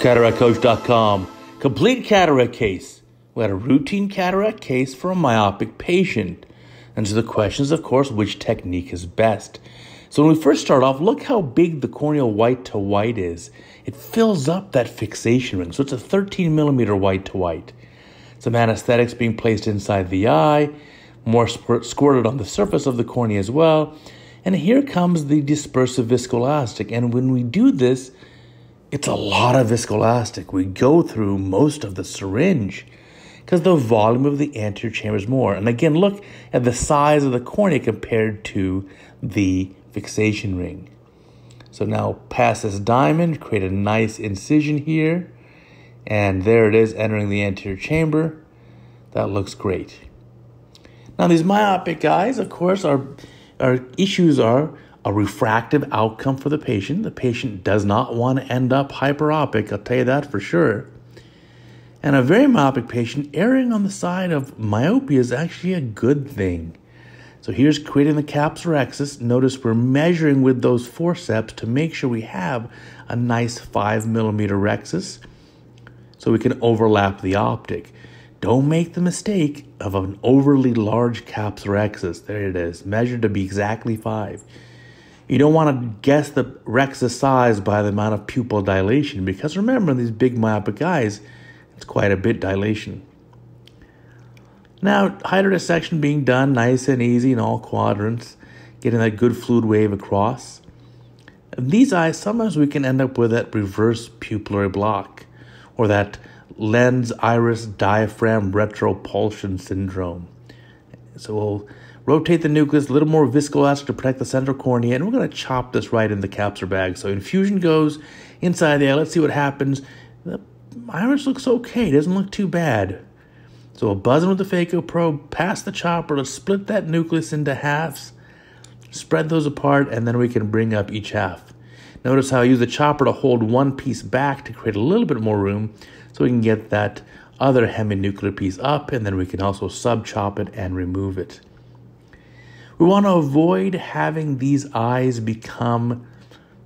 CataractCoach.com. Complete cataract case. We had a routine cataract case for a myopic patient. And so the question is, of course, which technique is best? So when we first start off, look how big the corneal white to white is. It fills up that fixation ring. So it's a 13 millimeter white to white. Some anesthetics being placed inside the eye, more squirted on the surface of the cornea as well. And here comes the dispersive viscoelastic. And when we do this, it's a lot of viscoelastic. We go through most of the syringe because the volume of the anterior chamber is more. And again, look at the size of the cornea compared to the fixation ring. So now pass this diamond, create a nice incision here, and there it is entering the anterior chamber. That looks great. Now these myopic guys, of course, are our issues are a refractive outcome for the patient. The patient does not want to end up hyperopic, I'll tell you that for sure. And a very myopic patient erring on the side of myopia is actually a good thing. So here's creating the capsulorhexis. Notice we're measuring with those forceps to make sure we have a nice 5 millimeter rhexis so we can overlap the optic. Don't make the mistake of an overly large capsulorhexis. There it is, measured to be exactly 5. You don't want to guess the rhexis size by the amount of pupil dilation because remember, these big myopic eyes, it's quite a bit dilation. Now, hydrodissection being done nice and easy in all quadrants, getting that good fluid wave across. In these eyes, sometimes we can end up with that reverse pupillary block or that lens iris diaphragm retropulsion syndrome. So we'll Rotate the nucleus, a little more viscoelastic to protect the central cornea, and we're going to chop this right in the capsular bag. So infusion goes inside there. Let's see what happens. The iris looks okay. Doesn't look too bad. So we'll buzz in with the phaco probe, pass the chopper, let's split that nucleus into halves, spread those apart, and then we can bring up each half. Notice how I use the chopper to hold one piece back to create a little bit more room so we can get that other heminuclear piece up, and then we can also sub chop it and remove it. We want to avoid having these eyes become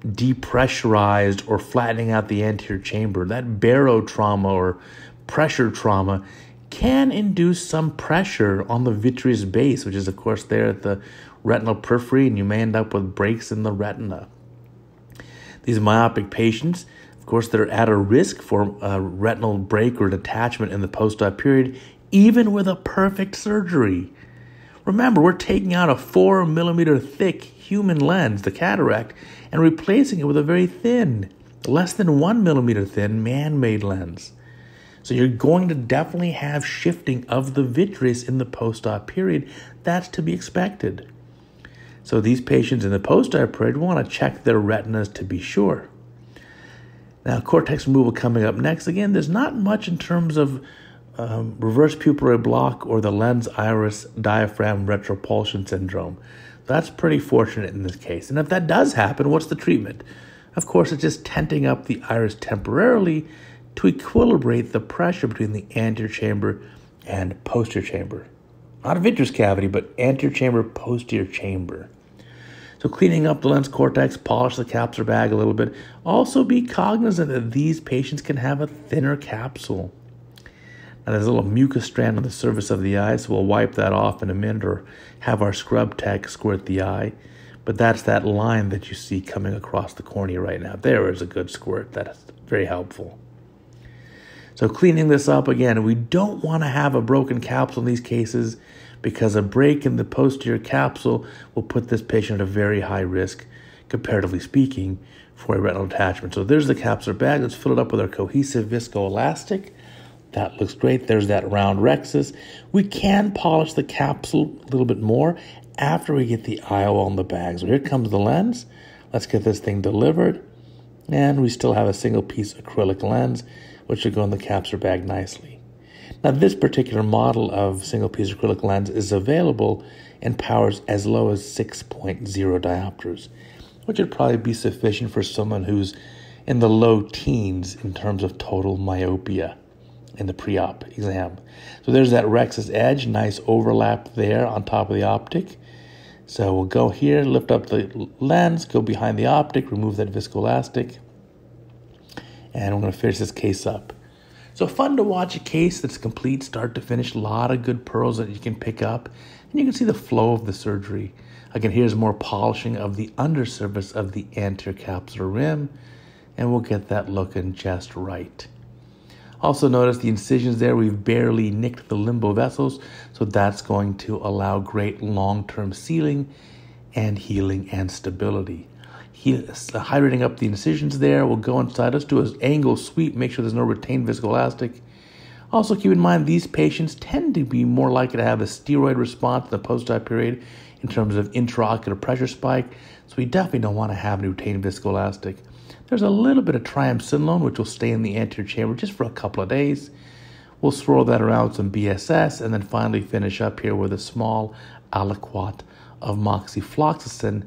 depressurized or flattening out the anterior chamber. That barotrauma or pressure trauma can induce some pressure on the vitreous base, which is, of course, there at the retinal periphery, and you may end up with breaks in the retina. These myopic patients, of course, they're at a risk for a retinal break or detachment in the post op period, even with a perfect surgery. Remember, we're taking out a four millimeter thick human lens, the cataract, and replacing it with a very thin, less than one millimeter thin man made lens. So you're going to definitely have shifting of the vitreous in the post op period. That's to be expected. So these patients in the post op period want to check their retinas to be sure. Now, cortex removal coming up next. Again, there's not much in terms of um, reverse pupillary block or the lens iris diaphragm retropulsion syndrome. That's pretty fortunate in this case. And if that does happen, what's the treatment? Of course, it's just tenting up the iris temporarily to equilibrate the pressure between the anterior chamber and posterior chamber. Not a vitreous cavity, but anterior chamber, posterior chamber. So cleaning up the lens cortex, polish the capsular bag a little bit. Also be cognizant that these patients can have a thinner capsule. Now there's a little mucus strand on the surface of the eye, so we'll wipe that off in a minute or have our scrub tech squirt the eye. But that's that line that you see coming across the cornea right now. There is a good squirt. That is very helpful. So cleaning this up again, we don't want to have a broken capsule in these cases because a break in the posterior capsule will put this patient at a very high risk, comparatively speaking, for a retinal detachment. So there's the capsular bag. Let's fill it up with our cohesive viscoelastic. That looks great. There's that round rhexis. We can polish the capsule a little bit more after we get the IOL in the bag. So here comes the lens. Let's get this thing delivered. And we still have a single piece acrylic lens, which should go in the capsular bag nicely. Now, this particular model of single piece acrylic lens is available in powers as low as 6.0 diopters, which would probably be sufficient for someone who's in the low teens in terms of total myopia in the pre-op exam. So there's that rhexis edge, nice overlap there on top of the optic. So we'll go here, lift up the lens, go behind the optic, remove that viscoelastic, And we're to finish this case up. So fun to watch a case that's complete start to finish. A lot of good pearls that you can pick up. And you can see the flow of the surgery. Again, here's more polishing of the undersurface of the anterior capsular rim. And we'll get that looking just right. Also notice the incisions there, we've barely nicked the limbal vessels, so that's going to allow great long-term sealing and healing and stability. He, uh, hydrating up the incisions there, we'll go inside, let's do an angle sweep, make sure there's no retained viscoelastic. Also keep in mind these patients tend to be more likely to have a steroid response in the post-op period in terms of intraocular pressure spike, so we definitely don't want to have retained viscoelastic. There's a little bit of triamcinolone, which will stay in the anterior chamber just for a couple of days. We'll swirl that around with some BSS and then finally finish up here with a small aliquot of moxifloxacin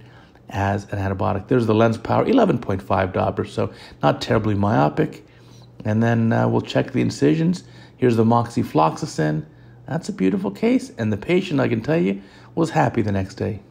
as an antibiotic. There's the lens power, 11.5 diopter, so not terribly myopic. And then uh, we'll check the incisions. Here's the moxifloxacin. That's a beautiful case, and the patient, I can tell you, was happy the next day.